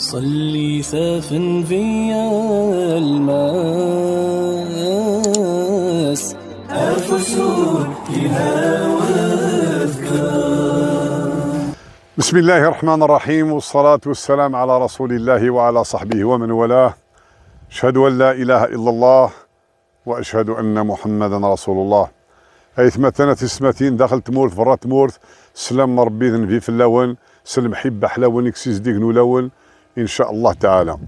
صلي سافن فيا الماس. أفسود بسم الله الرحمن الرحيم والصلاة والسلام على رسول الله وعلى صحبه ومن والاه. أشهد أن لا إله إلا الله وأشهد أن محمدا رسول الله. أيث مثلا تسمتين داخل تمورث برا تمورث سلام ربي ذنبي في اللون سلم حبة حلاون يكسيز ديك لون. إن شاء الله تعالى.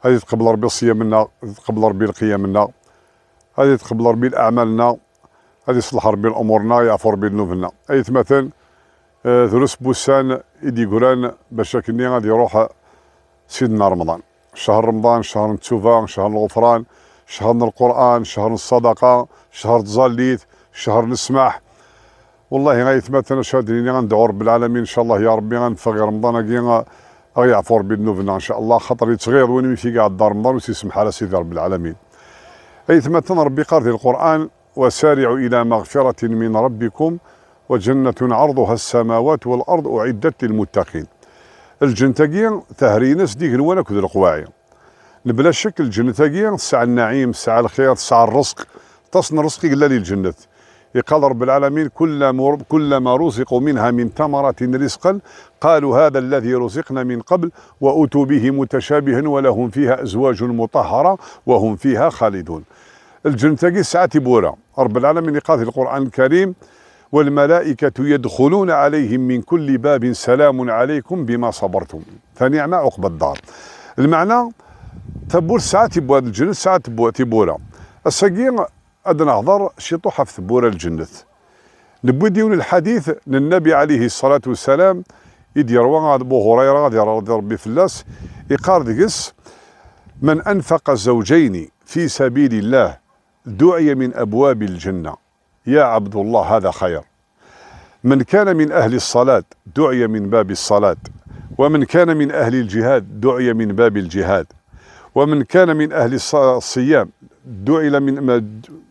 هذه تقبل ربي صيامنا تقبل ربي القيامنا هذه تقبل ربي الأعمالنا هذه يصلح ربي الأمورنا يعفو ربي ذنوبنا. أيث مثلا آه، ثلث بوسان إيدي قران باش كني غادي يروح سيدنا رمضان. شهر رمضان شهر التوبة شهر الغفران شهر القرآن شهر الصدقة شهر التزاليت شهر نسمح. والله غيثبت شادرين غندعو رب العالمين. إن شاء الله يا ربي غنفغي رمضان كي غيعفو ربي ذنوبنا إن شاء الله خاطر يتغير وين في كاع الدار رمضان ويسمح على سيدي رب العالمين. ايثمت ربي قال في القرآن وسارعوا إلى مغفرة من ربكم وجنة عرضها السماوات والأرض أعدت للمتقين. الجنتاقية تهرينس ديك نوانا كذ القواعي نبلا شك الجنتاقية ساعة النعيم ساعة الخير ساعة الرزق. تصن رزقي إلا للجنة. يقال رب العالمين كل كلما رزقوا منها من ثمرة رزقا قالوا هذا الذي رزقنا من قبل وأتوا به متشابها ولهم فيها أزواج مطهرة وهم فيها خالدون. الجنتاقي ساعة بورا رب العالمين يقال في القرآن الكريم والملائكة يدخلون عليهم من كل باب سلام عليكم بما صبرتم. فنعم عقب الدار. المعنى تبور ساعة تبوا الجنة ساعة تبوا تبورا. أدنى هضر شي طوحة في ثبورة الجنة. نبو ديون الحديث للنبي عليه الصلاة والسلام يدي روى أبو هريرة رضي ربي فلاس يقار دقس من أنفق زوجين في سبيل الله دعي من أبواب الجنة. يا عبد الله هذا خير. من كان من أهل الصلاة دعي من باب الصلاة ومن كان من أهل الجهاد دعي من باب الجهاد ومن كان من أهل الصيام دعي من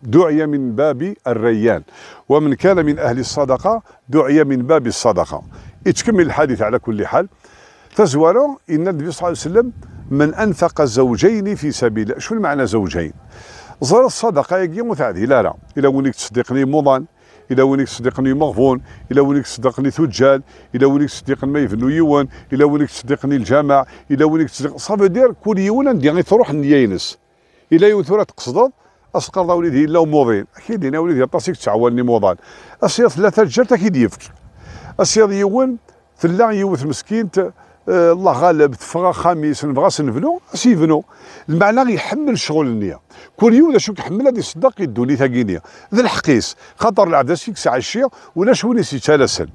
دعي من باب الريان ومن كان من أهل الصدقة دعي من باب الصدقة. اتكمل الحديث على كل حال. تزوالوا إن النبي صلى الله عليه وسلم من أنفق زوجين في سبيل شو المعنى زوجين؟ زر الصدقة يجي مثادي لا لا. إلى وينك تصدقني مضان إلى وينك تصدقني مغفون إلى وينك تصدقني ثجال إلى وينك تصدقني ما يفنو يوان إلى وينك تصدقني الجامع إلى وينك تصدق. صافي دير كل يوان ندير تروح نيينس. إلى يوم ثورة تقصد اسقر وليدي إلا موضين. أكيد أنا وليدي طاسيك تعاوني موضان. اسير ثلاثة رجال أكيد يفك اسير يوان ثلا يوث مسكين آه الله غالب تفغى خميس نبغى سنفنو سيفنو المعنى يحمل شغل النية. كل يوم شو كيحمل هذه الصداق يدوني ثاقينيا ذا الحقيس. خاطر العدس فيك ساعه الشيء ولا شو نسي تلاسن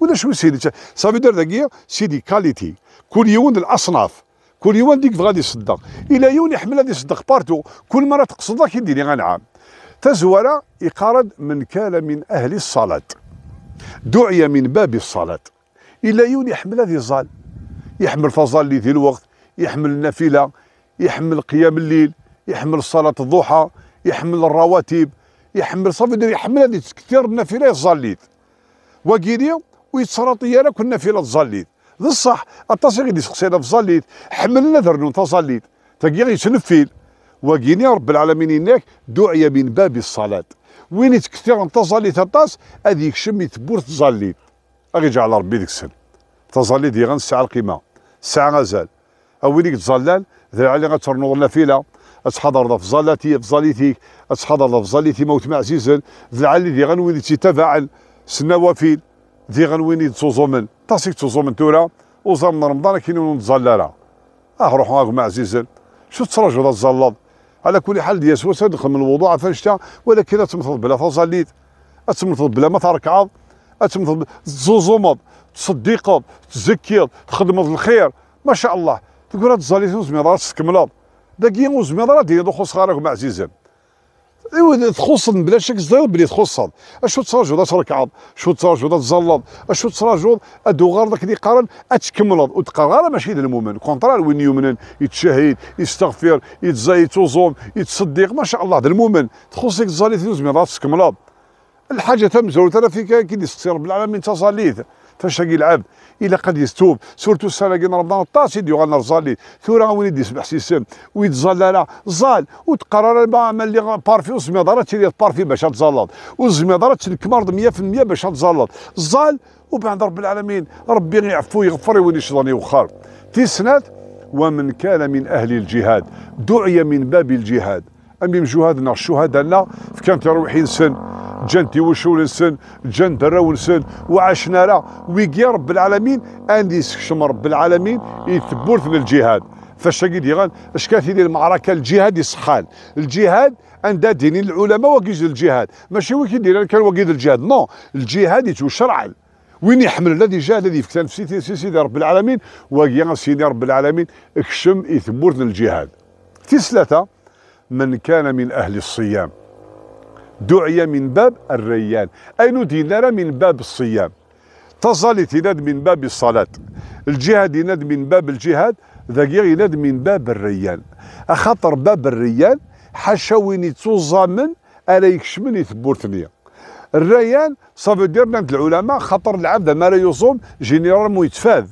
ولا شو سيدي صافي دار ذاكيا سيدي كاليتي. كل يوم الأصناف. كل يوم ديك غادي يصدق إلى يوم يحمل هذه الصدق بارتو. كل مرة تقصدها كيديني غنعام تزورا يقارد من كان من أهل الصلاة. دعي من باب الصلاة. إلى يوم يحمل هذه الظال يحمل فظال لي ذي الوقت. يحمل النافلة. يحمل قيام الليل. يحمل صلاة الضحى. يحمل الرواتب. يحمل صافي يحمل هذه كثير النافلة الظليت وكيدي ويتصرط كنا في الظليت ذا الصح التصيغ اللي سقسينا في الظليت حملنا ذرنون تظليت تقيا يتنفيل وكيني رب العالمين إنك دعي من باب الصلاة. وين كثير تظليت الطاس هذيك شم يتبور تظليت أغي جعل ربي ديك السن. تظليت يغن الساعة القيمة. الساعة غزال. أوليك تظلال ذا علي غترنوض النافلة أتحضر في زالاتي في زاليتي أتحضر في زاليتي موت معزيزا ذلعلي ذي غنوين تتفاعل. سنوافيل ذي غنوين تزومن تاسيك تزومن تورا وزام رمضان كاين نتزلارا آه روحوا معكم معزيزا شو تراجعوا ذا الزلط على كل حال سوا تدخل من الوضوء فنشتا ولكن تمثل بلا فزاليت تمثل بلا ما تركعض تمثل تزوزومض تصديقض تزكيض تخدم الخير. ما شاء الله. تقول هاد الزاليت وزمي راسك تكملض داكي وزميض راه ديال خص غارك معزيزا ايوا تخص بلا شك صغير بلي تخص أشو تراجو تركعض شو تراجو تزلط أشو تراجو أدو غار داك اللي قارن اتكملض وتقرأ ماشي المؤمن. كونترال وين يؤمن يتشهد يستغفر يتزايد يتوزوم يتصدق ما شاء الله هذا المؤمن. تخصك تزاليت زميض تكملض الحاجة تم زول ترى فيك كي يستغفر رب العالمين فاش العبد. الا قد يستوب. سورتو كي رمضان الطاس يدي غنر زالي ثورة وين يدي يسبح سيسم ويتزال لا زال وتقرر با ملي بارفي وزميضره تشري بارفي باش تزلط وزميضره تشري مرض 100% باش تزلط زال وبعد رب العالمين ربي يعفو يغفر وين يشضني وخار تسنات ومن كان من أهل الجهاد. دعي من باب الجهاد. امي الشهداء لا. كانت روحي سن جنتي وشول نسن جن دراو نسن وعشنا لا. ويقيا رب العالمين عندي سكشم رب العالمين يثبورت من الجهاد. فاش غان اش هذه المعركة؟ الجهاد يسخان الجهاد عند دين العلماء وقيد الجهاد. ماشي هو كيدير كان وقيد الجهاد. نو الجهاد يتو شرعا وين يحمل الذي جاء الذي في سيدي سيدي رب العالمين وقيا سيدي رب العالمين اكشم يثبورت الجهاد. في ثلاثة من كان من أهل الصيام. دعي من باب الريان. أي ندين من باب الصيام؟ تصلي تناد من باب الصلاة. الجهاد يناد من باب الجهاد. ذاك يناد من باب الريان. أخاطر باب الريان حاشا وين يتوزامن ألا يكشمن يثبورتني الريان صافي دير عند العلماء خاطر العبد ما لا يصوم جينيرال مو يتفاذ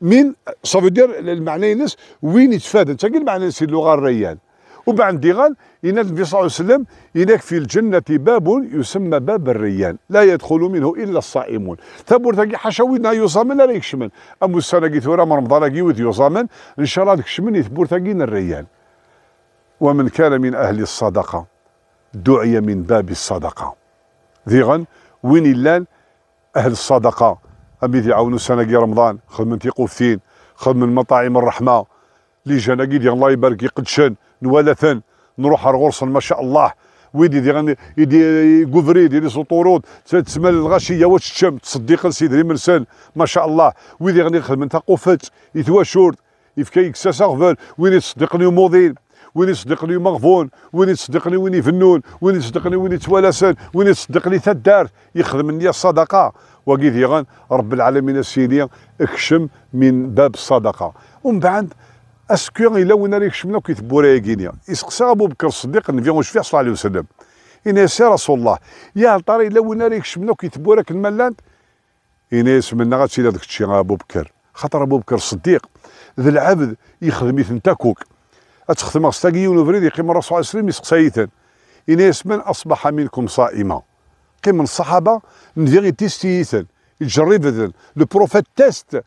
من صافي دير المعنى ينس وين يتفاذ انت قل معنى اللغة الريان. وبعد ديغان إن النبي صلى الله عليه وسلم إنك في الجنة باب يسمى باب الريان. لا يدخل منه إلا الصائمون. ثبور تاقي حشاوينا يصامن لا يكشمن. أمو السنة قيت ورا رمضان قيوت يصامن إن شاء الله تكشمن يثبور الريان. ومن كان من أهل الصدقة دعي من باب الصدقة. ذيغن وين اللان أهل الصدقة؟ أبي يعاونوا السنة رمضان خذ من تيقوفين خذ من مطاعم الرحمة. اللي جانا قيد الله يبارك يقدشن نوالثن نروح غرصن ما شاء الله. ويدي دي غني يدي كوفري ديال سطورود تسمى الغاشية واش تشم تصديق سيدري مرسل ما شاء الله. ويدي غني خدمة قفت يتواشورد يفكا يكساس غفل وين يصدقني موضين وين يصدقني مغفون وين يصدقني وين يفنون وين يصدقني وين يتوالسن وين يصدقني ثدار يخدم لي الصدقة. وقيت يغن رب العالمين السيدي اكشم من باب الصدقة. ومن بعد اسكو الا وين راه يكشمنا كيتبورا يا يسقسى ابو بكر الصديق النبي واش فيه صلى الله عليه وسلم يا رسول الله يا طاري الا وين راه يكشمنا كيتبورا كالملاند إن يسمنا غاتشي هذاك الشيء ابو بكر خاطر ابو بكر الصديق ذا العبد يخدم يثن تاكوك اتخدم استاقي ونفريد يقيم الرسول عليه وسلم يسقسايتن إن يسمن اصبح منكم صائما قيم من الصحابه نفيغي تيستيثن يجرب لو بروفيت تيست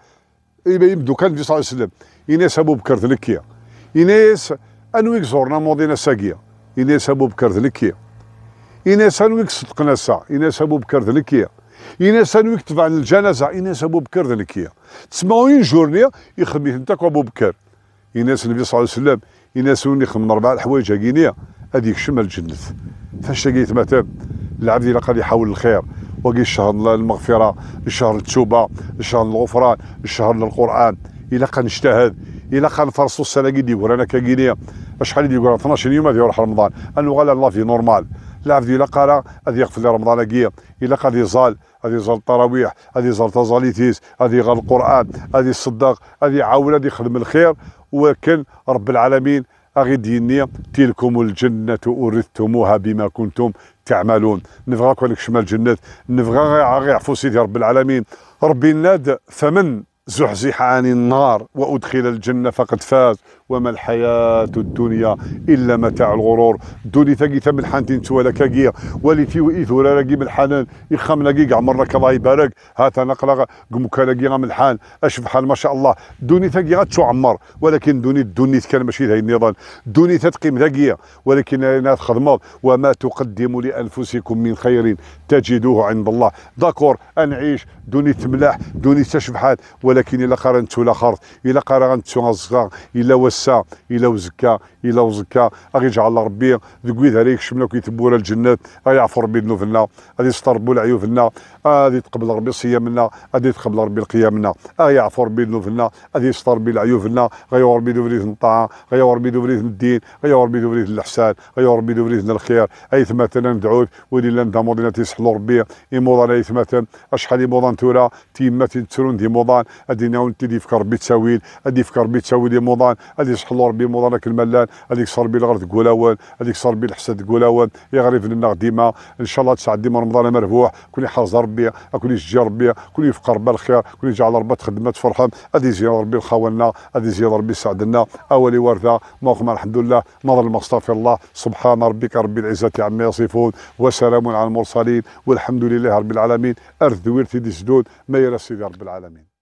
يبدو كان النبي صلى الله عليه وسلم إناس أبو بكر ذلكيا إناس أنويك زورنا موضينا ساقيا. إناس أبو بكر ذلكيا إناس أنويك صدقنا سا. إناس أبو بكر ذلكيا إناس أنويك تبع الجنازة. إناس أبو بكر ذلكيا تسمعوا جورنيا يخدم انت أبو بكر. إناس النبي صلى الله عليه وسلم. إناس من أربع الحوايج هكينيا هذيك شمال الجنة. فاش تلقيت مثلا العبد إلا قال يحاول الخير. وقي الشهر المغفرة الشهر التوبة الشهر الغفران إلى كان اجتهد إلى كان فرصو السنة قد يقول أنا كاكينيا شحال يقول؟ 12 يوم يروح رمضان. انه غالا الله في نورمال. لا عبد إلا قال هذه يغفل رمضان كيا إلا قال يزال هذه يزال التراويح هذه يزال تزاليتيس هذه يغال القرآن هذه الصدق هذه عاون هذه يخدم الخير. ولكن رب العالمين أغي تلكم الجنة أورثتموها بما كنتم تعملون. نبغى لك شمال الجنة نبغى غير يعفو سيدي رب العالمين. ربي ناد فمن زحزح عن النار وأدخل الجنة فقد فاز. وما الحياة الدنيا إلا متاع الغرور. دوني ثقي ثم الحانتين توالا كاقيا ولي وإيثورا راقي بالحنان يخام لاقي عمر لك الله يبارك. هاتا نقلا قمك لاقي غام الحان. أشوف حال ما شاء الله. دوني ثقي عمر. ولكن دوني دوني كان ماشي هاي النظام. دوني تتقيم ثقيا ولكن أنا خدمات. وما تقدموا لأنفسكم من خير تجدوه عند الله. داكور أنعيش دوني تملاح دوني تشبحات ولكن إلا قارنتو لا خرط إلا قارنتو أصغر إلا وسا إلا وزكا إلا وزكا غي يجعل ربي ذكويد عليك شمنا كيتبونا الجنات غي يعفو ربي ذنوبنا غادي يستر ربي العيوبنا غادي تقبل ربي صيامنا غادي تقبل ربي القيامنا غي يعفو ربي ذنوبنا غادي يستر ربي العيوبنا غي ربي دبريت الطاعة غي ربي دبريت الدين غي ربي دبريت الإحسان غي ربي دبريت الخير. أي ثماتنا ندعوك ولي لا ندامو دينا تيسحلو ربي. يموضان أي ثماتن أشحال يموضان تورا تيمات تسرون دي موضان أدي ناون تيدي فكر ربي تساويل أدي فكر ربي تساويل موضان أدي يصحلو ربي موضانك الملان ادي يكسر بي الغرض قولاوان ادي يكسر بي الحسد قولاوان يا غريب لنا ديما إن شاء الله تسعد ديما رمضان مربوح كل يحرز ربي كل يشجع ربي كل يفقر بالخير كل يجعل ربي تخدم تفرحهم أدي يزيد ربي الخوالنا أدي يزيد ربي يسعدنا أولي ورثه موقم الحمد لله نظر المستغفر الله سبحان ربك رب العزة عما يصفون وسلام على المرسلين والحمد لله رب العالمين أرث دويرتي دي سدود ما يرى سيدي رب العالمين.